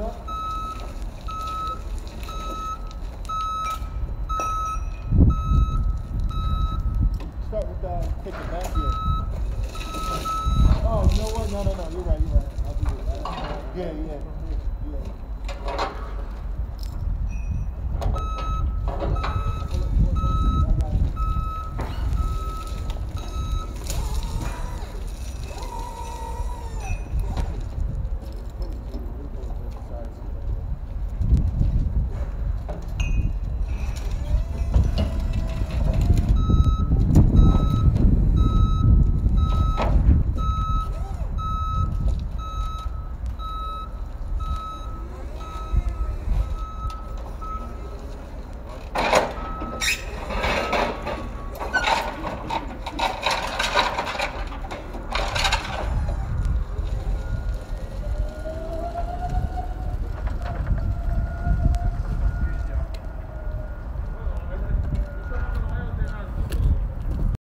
Start with uh, take it back here. Oh, you know what? No, no, no. You're right. You're right. I'll do it. Yeah, yeah. Yeah.